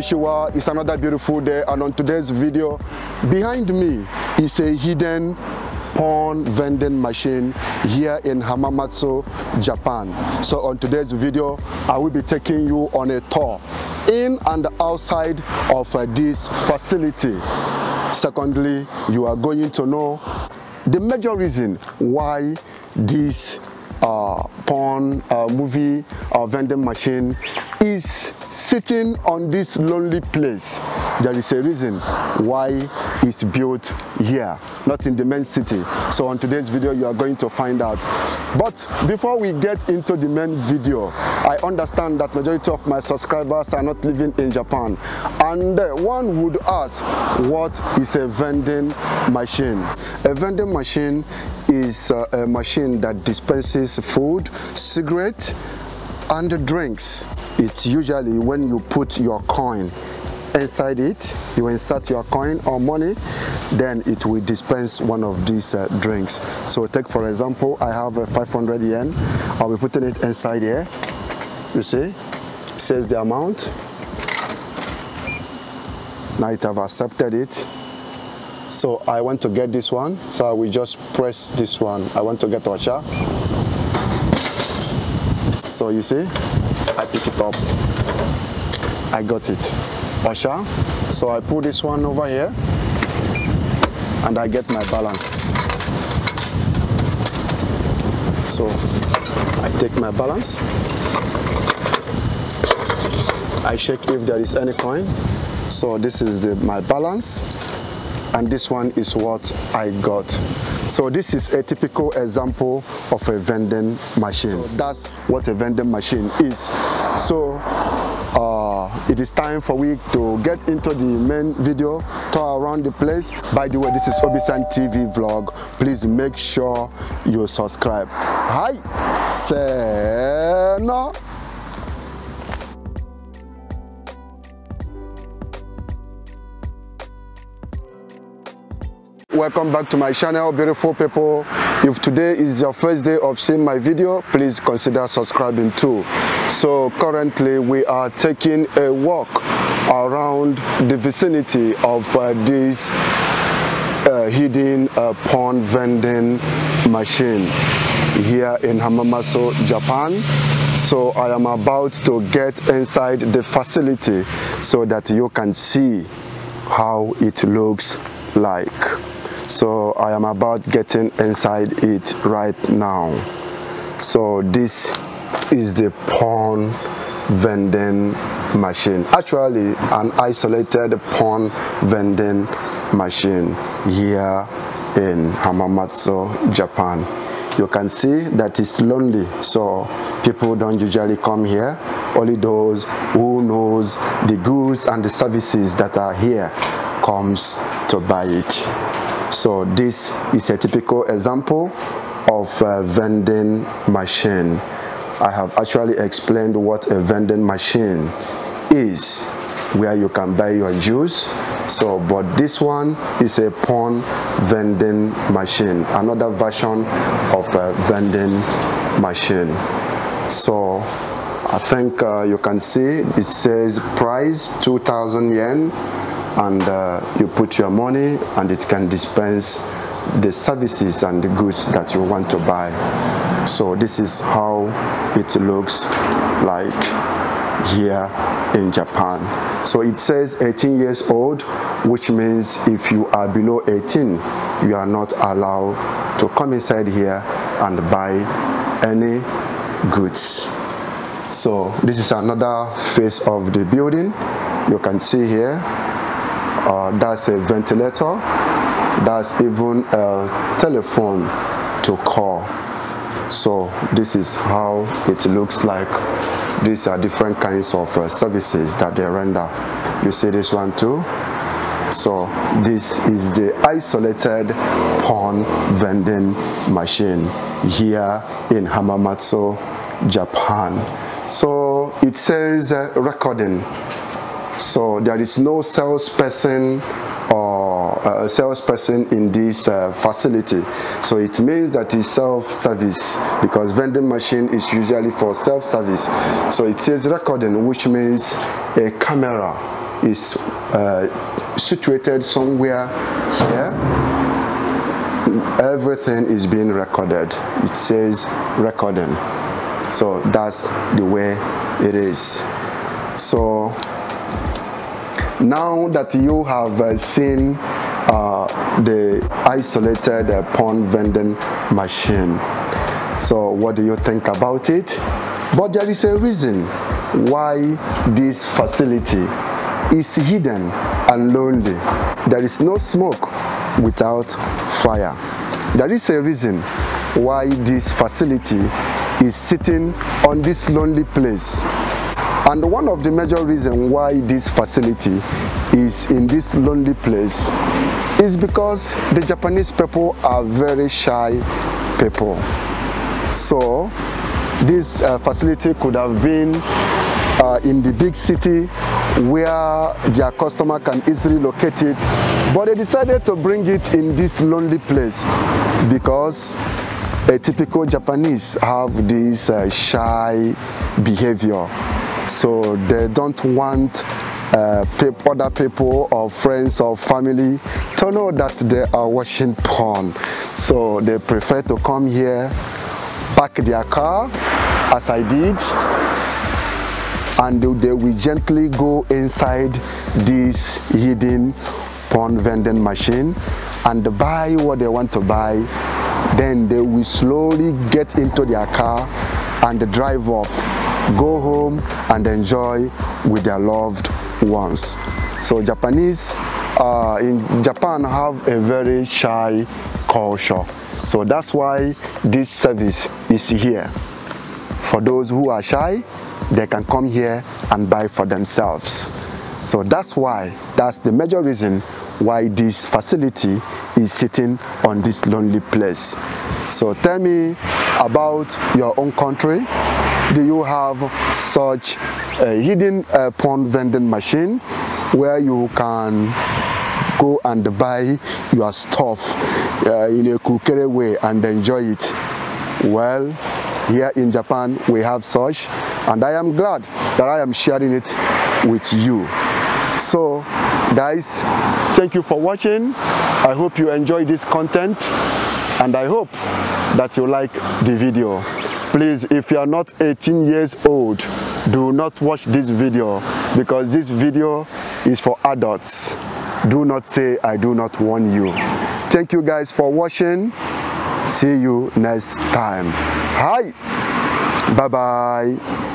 It's another beautiful day and on today's video, behind me is a hidden porn vending machine here in Hamamatsu, Japan. So on today's video, I will be taking you on a tour in and outside of uh, this facility. Secondly, you are going to know the major reason why this uh, porn uh, movie uh, vending machine is sitting on this lonely place. There is a reason why it's built here, not in the main city. So on today's video, you are going to find out. But before we get into the main video, I understand that majority of my subscribers are not living in Japan. And uh, one would ask, what is a vending machine? A vending machine is uh, a machine that dispenses food, cigarette, and drinks. It's usually when you put your coin inside it, you insert your coin or money, then it will dispense one of these uh, drinks. So take for example, I have a 500 yen, I'll be putting it inside here. You see, it says the amount. Now it have accepted it. So I want to get this one, so I will just press this one. I want to get Ocha. So you see, I pick it up. I got it. So I put this one over here and I get my balance. So I take my balance. I check if there is any coin. So this is the my balance and this one is what I got. So this is a typical example of a vending machine. So that's what a vending machine is. So it is time for we to get into the main video, tour around the place. By the way, this is Obisan TV vlog. Please make sure you subscribe. Hi, Sena. welcome back to my channel beautiful people if today is your first day of seeing my video please consider subscribing too. So currently we are taking a walk around the vicinity of uh, this uh, hidden uh, porn vending machine here in Hamamatsu, Japan. So I am about to get inside the facility so that you can see how it looks like so I am about getting inside it right now. So this is the porn vending machine. Actually an isolated porn vending machine here in Hamamatsu Japan. You can see that it's lonely so people don't usually come here. Only those who knows the goods and the services that are here comes to buy it so this is a typical example of a vending machine. I have actually explained what a vending machine is, where you can buy your juice. So, but this one is a porn vending machine, another version of a vending machine. So, I think uh, you can see it says price 2000 yen and uh, you put your money and it can dispense the services and the goods that you want to buy. So this is how it looks like here in Japan. So it says 18 years old which means if you are below 18 you are not allowed to come inside here and buy any goods. So this is another face of the building. You can see here uh, that's a ventilator that's even a telephone to call. So this is how it looks like. These are different kinds of uh, services that they render. You see this one too? So this is the isolated porn vending machine here in Hamamatsu Japan. So it says uh, recording so there is no salesperson or a uh, salesperson in this uh, facility. So it means that it's self-service because vending machine is usually for self-service. So it says recording, which means a camera is uh, situated somewhere here everything is being recorded it says recording so that's the way it is so now that you have uh, seen uh, the isolated uh, porn vending machine so what do you think about it? But there is a reason why this facility is hidden and lonely. There is no smoke without fire. There is a reason why this facility is sitting on this lonely place and one of the major reasons why this facility is in this lonely place is because the Japanese people are very shy people. So this uh, facility could have been uh, in the big city where their customer can easily locate it but they decided to bring it in this lonely place because a typical Japanese have this uh, shy behavior so they don't want uh, other people or friends or family to know that they are watching porn. So they prefer to come here park their car as I did and they will gently go inside this hidden porn vending machine and buy what they want to buy. Then they will slowly get into their car and drive off go home and enjoy with their loved ones. So japanese uh, in japan have a very shy culture. So that's why this service is here. For those who are shy they can come here and buy for themselves. So that's why that's the major reason why this facility is sitting on this lonely place. So tell me about your own country do you have such a hidden uh, vending machine where you can go and buy your stuff uh, in a kukere way and enjoy it? Well here in Japan we have such and I am glad that I am sharing it with you. So guys thank you for watching. I hope you enjoy this content and I hope that you like the video please if you are not 18 years old do not watch this video because this video is for adults. Do not say I do not warn you. Thank you guys for watching. See you next time. Hi. Bye bye